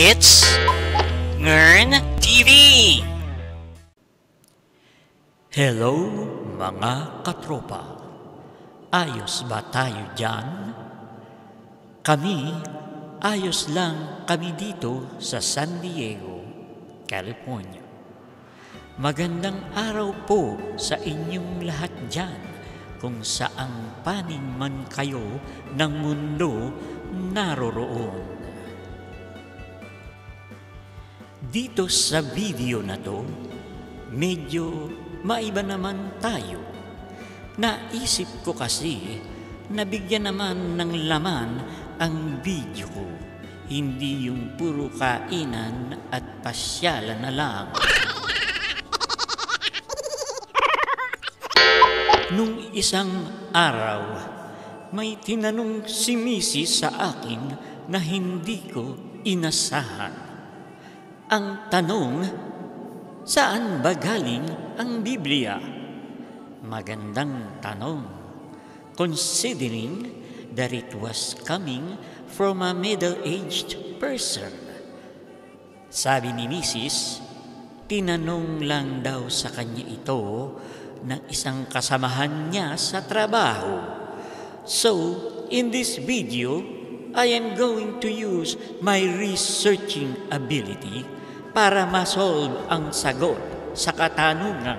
It's Ngern TV! Hello mga katropa. Ayos ba tayo dyan? Kami, ayos lang kami dito sa San Diego, California. Magandang araw po sa inyong lahat dyan kung saang panig man kayo ng mundo naroroon. Dito sa video na to, medyo maiba naman tayo. Naisip ko kasi na bigyan naman ng laman ang video ko. Hindi yung puro kainan at pasyalan na lang. Nung isang araw, may tinanong si Mrs. sa akin na hindi ko inasahan. Ang tanong, saan ba galing ang Biblia? Magandang tanong, considering that it was coming from a middle-aged person. Sabi ni Mrs., tinanong lang daw sa kanya ito ng isang kasamahan niya sa trabaho. So, in this video, I am going to use my researching ability para masolve ang sagot sa katanungan.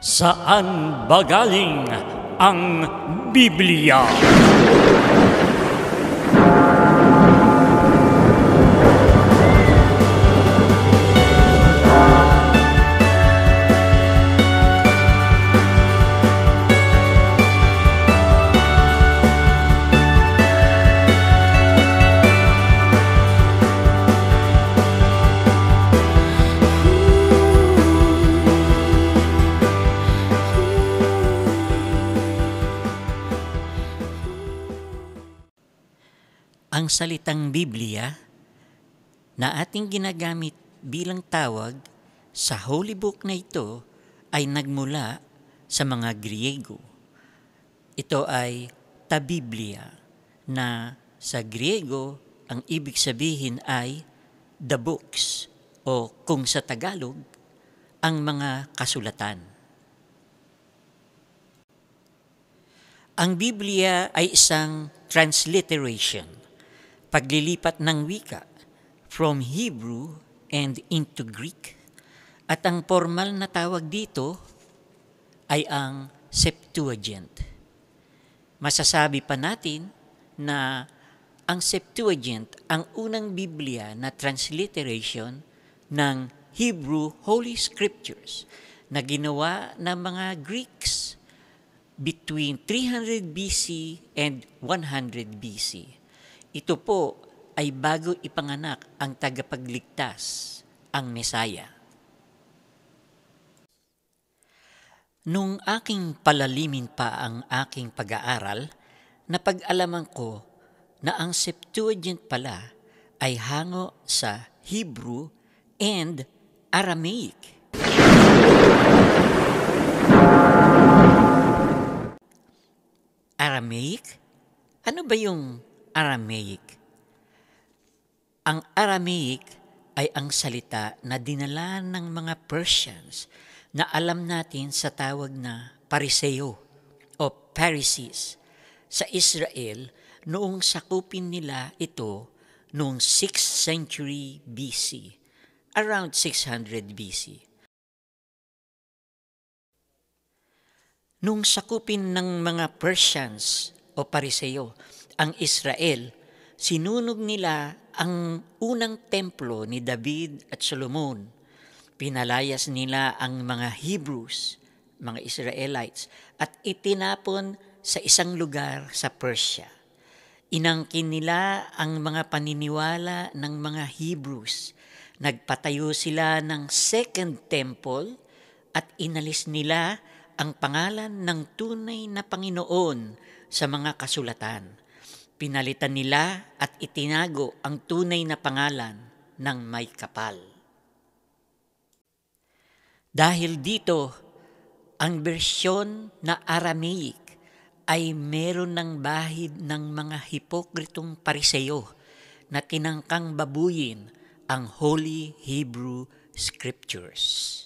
Saan ba galing ang Biblia? Ang salitang Biblia na ating ginagamit bilang tawag sa Holy Book na ito ay nagmula sa mga Griego. Ito ay tabiblia na sa Griego ang ibig sabihin ay the books o kung sa Tagalog, ang mga kasulatan. Ang Biblia ay isang transliteration, paglilipat ng wika from Hebrew and into Greek. At ang formal na tawag dito ay ang Septuagint. Masasabi pa natin na ang Septuagint ang unang Biblia na transliteration ng Hebrew Holy Scriptures na ginawa ng mga Greeks between 300 BC and 100 BC. Ito po ay bago ipanganak ang tagapagligtas, ang Mesaya. Nung aking palalimin pa ang aking pag-aaral, napag-alaman ko na ang Septuagint pala ay hango sa Hebrew and Aramaic. Aramaic? Ano ba yung Aramaic? Ang Aramaic ay ang salita na dinala ng mga Persians na alam natin sa tawag na Pariseo o Pharisees sa Israel noong sakupin nila ito noong 6th century BC, around 600 BC. Nung sakupin ng mga Persians o Pariseo ang Israel, sinunog nila ang unang templo ni David at Solomon. Pinalayas nila ang mga Hebrews, mga Israelites, at itinapon sa isang lugar sa Persia. Inangkin nila ang mga paniniwala ng mga Hebrews. Nagpatayo sila ng second temple at inalis nila ang pangalan ng tunay na Panginoon sa mga kasulatan. Pinalitan nila at itinago ang tunay na pangalan ng may kapal. Dahil dito, ang bersyon na Aramaic ay meron ng bahid ng mga hipokritong pariseo na tinangkang babuyin ang Holy Hebrew Scriptures.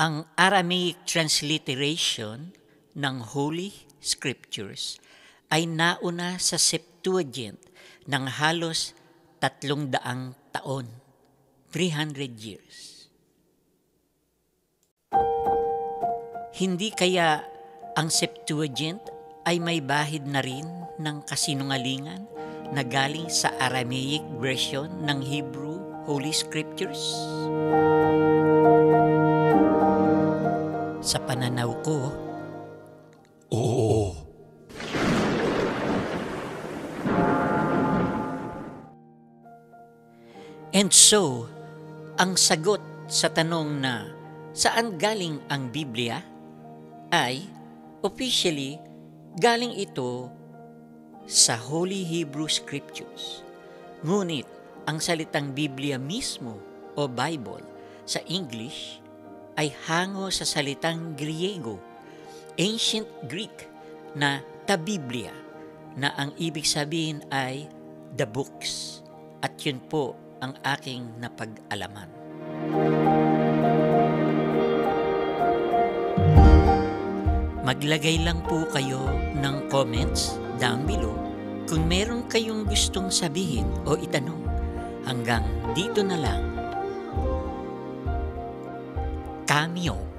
Ang Aramaic transliteration ng Holy Scriptures ay nauna sa Septuagint ng halos tatlong daang taon, 300 years. Hindi kaya ang Septuagint ay may bahid na rin ng kasinungalingan na galing sa Aramaic version ng Hebrew Holy Scriptures? Sa pananaw ko, Oo. And so, ang sagot sa tanong na saan galing ang Biblia ay officially galing ito sa Holy Hebrew Scriptures. Ngunit ang salitang Biblia mismo o Bible sa English ay hango sa salitang Griego, ancient Greek na ta Biblia na ang ibig sabihin ay the books. At yun po ang aking napag-alaman. Maglagay lang po kayo ng comments down below kung meron kayong gustong sabihin o itanong. Hanggang dito na lang. Cameo.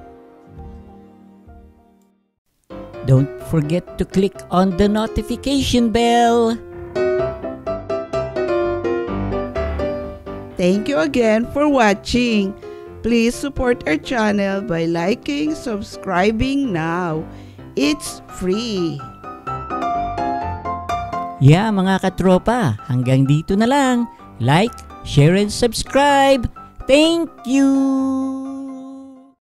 Don't forget to click on the notification bell. Thank you again for watching. Please support our channel by liking, subscribing now. It's free. Yeah, mga katropa, hanggang dito na lang. Like, share, and subscribe. Thank you!